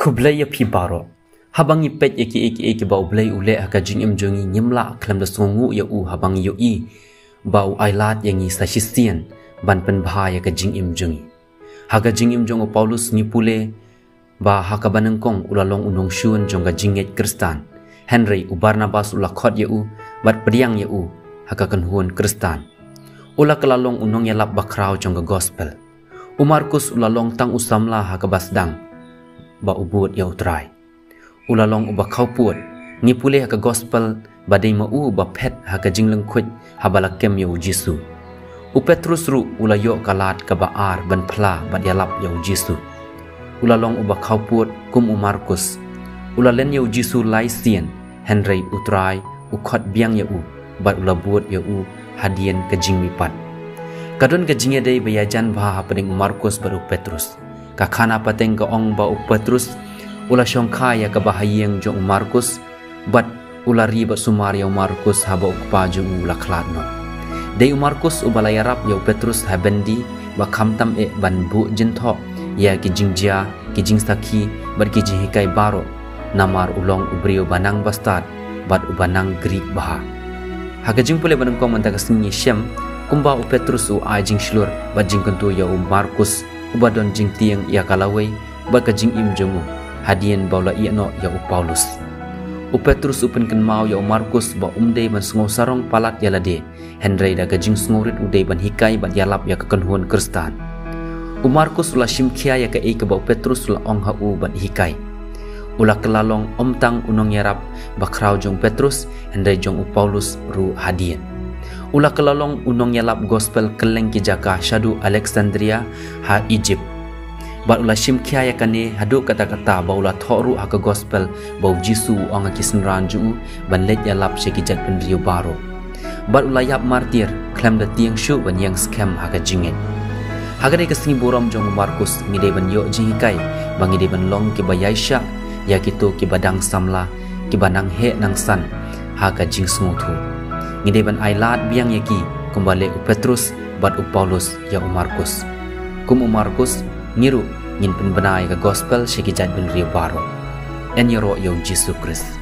kublai ya pi baro. Habang ipet eki eki eki bau blai ule aka jing im jongi nyimla klam da songu ya u habang yo i bau ailat yangi sa shisian ban pen bha ya ka jing im jongi haga jing im jongo paulus ni pule ba haka banengkong ulalong unong shun jonga jinget kristan. Henry u barnabas ula khot ya u bat priang ya u haka kan kristan. Ula kelalong unong ya lap bakrau jonga gospel. Umarkus ulalong tang usamla haka basdang ba ubut ya utrai ulalong uba kau puat ni pule ha gospel ba dei ma u ba pet ha ka jingleng khut ha bala kem ya jisu u petrus ru ula yo kalat ka ba ar ban phla ba ya lap ya jisu ulalong uba puat kum u markus. Ula len ya jisu lai sien henry utrai u khot biang ya u ba ula buat ya u hadian ka jingmi pat kadon ka jingye dei ba ya jan ba ha markus baru petrus kakana pateng ke ong ba Petrus ula syongka ya ke bahayeng jong Markus bat ula riba sumar ya Markus haba ukpa jong ula kladno. De Markus ubala yarap ya Petrus habendi ba kamtam e ban bu jintho ya ki jingjia ki jingsaki bat ki jihikai baro. Namar ulong ubrio banang bastad bat ubanang Greek baha. Haga jing pule banang ko manta kasni syam kumba u Petrus u ajing shlur bat jing kentu ya u Markus ubadon jing tiang ia kalawai baka jing im jongu hadian baula ia no ya u Paulus. U Petrus upen ken mau ya u Markus ba umdei ban sungo sarong palat ya lade. Henry da gajing sungurit udei ban hikai ban yalap ya kekenhuan kristan u Markus ula shimkia ya ka e ke ba u Petrus ula ong ha u ban hikai. Ula kelalong omtang unong yarap bakrau jong Petrus Henry jong u Paulus ru hadian ula kelalong unong yalap gospel keleng ki jaka shadu alexandria ha egypt. Bat ula shim kya ya kane hadu kata kata ba ula thoru ha gospel ba jisu ong ki senran ban let yalap she ki jat pendrio baro. Bat ula yap martir klem da tiang shu ban yang scam ha ka jinget hagare ka singi borom jong markus ngide ban yo jingi kai bangi de ban long ki bayaisha ya ki to ki badang samla ki banang he nang san ha ka jing smutu ngide ban ailat biang yaki kembali u Petrus bat u Paulus ya u Markus. Kum u Markus ngiru ngin pen benai ka gospel shiki jat ben rio baro en yoro yo Jesus Christ